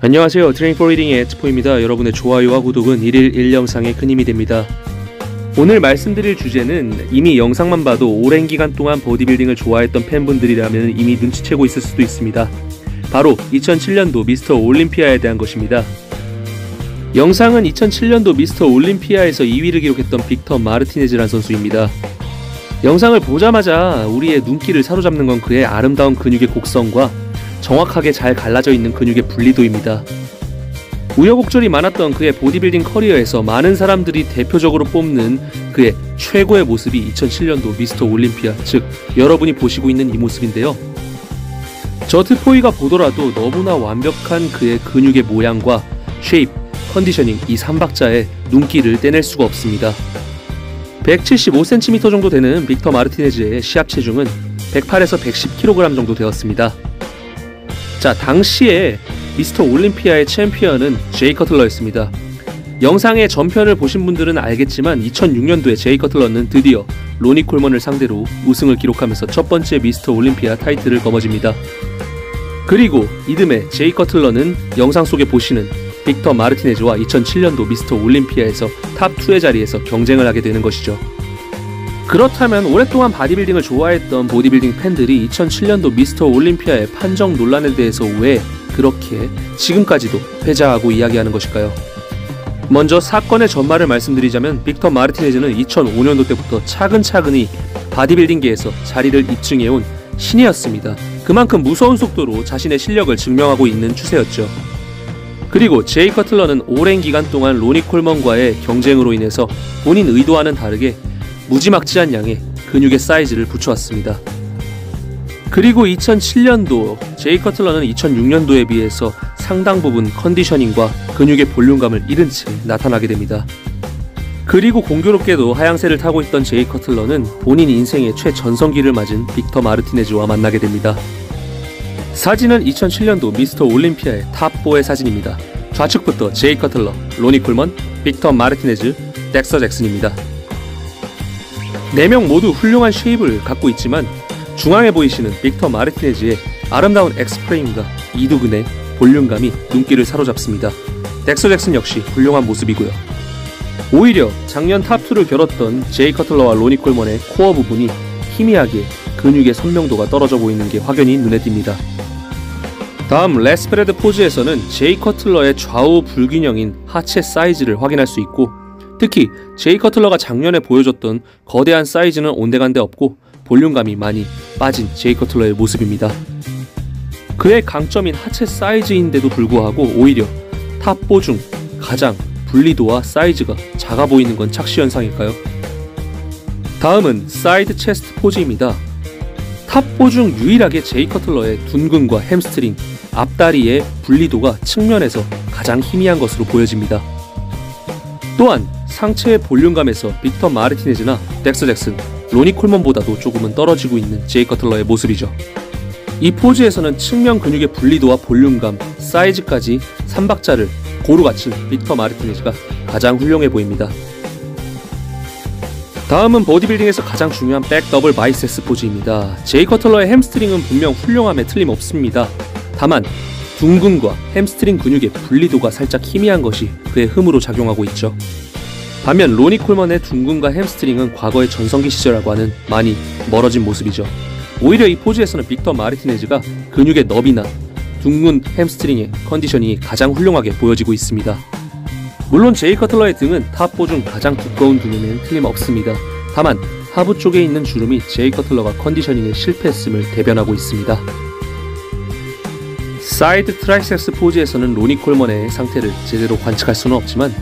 안녕하세요. 트레이닝 포 리딩의 트포입니다. 여러분의 좋아요와 구독은 1일 1영상에 큰 힘이 됩니다. 오늘 말씀드릴 주제는 이미 영상만 봐도 오랜 기간 동안 보디빌딩을 좋아했던 팬분들이라면 이미 눈치채고 있을 수도 있습니다. 바로 2007년도 미스터 올림피아에 대한 것입니다. 영상은 2007년도 미스터 올림피아에서 2위를 기록했던 빅터 마르티네즈란 선수입니다. 영상을 보자마자 우리의 눈길을 사로잡는 건 그의 아름다운 근육의 곡선과 정확하게 잘 갈라져 있는 근육의 분리도입니다. 우여곡절이 많았던 그의 보디빌딩 커리어에서 많은 사람들이 대표적으로 뽑는 그의 최고의 모습이 2007년도 미스터 올림피아, 즉 여러분이 보시고 있는 이 모습인데요. 저 트포이가 보더라도 너무나 완벽한 그의 근육의 모양과 shape, 컨디셔닝 이 3박자에 눈길을 떼낼 수가 없습니다. 175cm 정도 되는 빅터 마르티네즈의 시합 체중은 108에서 110kg 정도 되었습니다. 자, 당시에 미스터 올림피아의 챔피언은 제이 커틀러였습니다. 영상의 전편을 보신 분들은 알겠지만 2006년도에 제이 커틀러는 드디어 로니 콜먼을 상대로 우승을 기록하면서 첫 번째 미스터 올림피아 타이틀을 거머집니다. 그리고 이듬해 제이 커틀러는 영상 속에 보시는 빅터 마르티네즈와 2007년도 미스터 올림피아에서 top2의 자리에서 경쟁을 하게 되는 것이죠. 그렇다면 오랫동안 바디빌딩을 좋아했던 보디빌딩 팬들이 2007년도 미스터 올림피아의 판정 논란에 대해서 왜 그렇게 지금까지도 회자하고 이야기하는 것일까요? 먼저 사건의 전말을 말씀드리자면 빅터 마르티네즈는 2005년도 때부터 차근차근히 바디빌딩계에서 자리를 입증해온 신이었습니다. 그만큼 무서운 속도로 자신의 실력을 증명하고 있는 추세였죠. 그리고 제이 커틀러는 오랜 기간 동안 로니 콜먼과의 경쟁으로 인해서 본인 의도와는 다르게 무지막지한 양의 근육의 사이즈를 붙여왔습니다. 그리고 2007년도 제이 커틀러는 2006년도에 비해서 상당 부분 컨디셔닝과 근육의 볼륨감을 잃은 채 나타나게 됩니다. 그리고 공교롭게도 하향세를 타고 있던 제이 커틀러는 본인 인생의 최전성기를 맞은 빅터 마르티네즈와 만나게 됩니다. 사진은 2007년도 미스터 올림피아의 탑4의 사진입니다. 좌측부터 제이 커틀러, 로니 콜먼, 빅터 마르티네즈, 덱서 잭슨입니다. 4명 모두 훌륭한 shape을 갖고 있지만 중앙에 보이시는 빅터 마르티네즈의 아름다운 X-frame과 이두근의 볼륨감이 눈길을 사로잡습니다. 덱서 잭슨 역시 훌륭한 모습이고요. 오히려 작년 top 2를 겨뤘던 제이 커틀러와 로니 콜먼의 코어 부분이 희미하게 근육의 선명도가 떨어져 보이는 게 확연히 눈에 띕니다. 다음 lat spread 포즈에서는 제이 커틀러의 좌우 불균형인 하체 사이즈를 확인할 수 있고 특히 제이 커틀러가 작년에 보여줬던 거대한 사이즈는 온데간데 없고 볼륨감이 많이 빠진 제이 커틀러의 모습입니다. 그의 강점인 하체 사이즈인데도 불구하고 오히려 top 4 중 가장 분리도와 사이즈가 작아 보이는 건 착시 현상일까요? 다음은 side chest 포즈입니다. top 4 중 유일하게 제이 커틀러의 둔근과 햄스트링, 앞다리의 분리도가 측면에서 가장 희미한 것으로 보여집니다. 또한 상체의 볼륨감에서 빅터 마르티네즈나 덱스터 잭슨, 로니 콜먼보다도 조금은 떨어지고 있는 제이 커틀러의 모습이죠. 이 포즈에서는 측면 근육의 분리도와 볼륨감, 사이즈까지 3박자를 고루 갖춘 빅터 마르티네즈가 가장 훌륭해 보입니다. 다음은 보디빌딩에서 가장 중요한 back double biceps 포즈입니다. 제이 커틀러의 햄스트링은 분명 훌륭함에 틀림없습니다. 다만 둔근과 햄스트링 근육의 분리도가 살짝 희미한 것이 그의 흠으로 작용하고 있죠. 반면 로니 콜먼의 둔근과 햄스트링은 과거의 전성기 시절하고는 많이 멀어진 모습이죠. 오히려 이 포즈에서는 빅터 마르티네즈가 근육의 너비나 둔근 햄스트링의 컨디션이 가장 훌륭하게 보여지고 있습니다. 물론 제이 커틀러의 등은 top 4 중 가장 두꺼운 등에는 틀림없습니다. 다만 하부 쪽에 있는 주름이 제이 커틀러가 conditioning에 실패했음을 대변하고 있습니다. side triceps 포즈에서는 로니 콜먼의 상태를 제대로 관측할 수는 없지만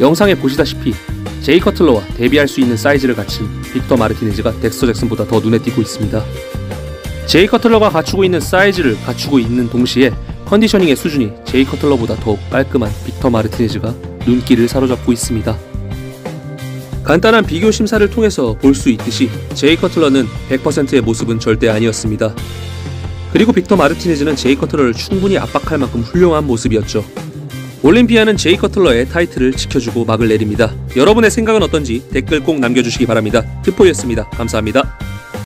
영상에 보시다시피 제이 커틀러와 대비할 수 있는 사이즈를 갖춘 빅터 마르티네즈가 덱스터 잭슨보다 더 눈에 띄고 있습니다. 제이 커틀러가 갖추고 있는 사이즈를 갖추고 있는 동시에 컨디셔닝의 수준이 제이 커틀러보다 더욱 깔끔한 빅터 마르티네즈가 눈길을 사로잡고 있습니다. 간단한 비교 심사를 통해서 볼 수 있듯이 제이 커틀러는 100%의 모습은 절대 아니었습니다. 그리고 빅터 마르티네즈는 제이 커틀러를 충분히 압박할 만큼 훌륭한 모습이었죠. 올림피아는 제이 커틀러의 타이틀을 지켜주고 막을 내립니다. 여러분의 생각은 어떤지 댓글 꼭 남겨주시기 바랍니다. 트포였습니다. 감사합니다.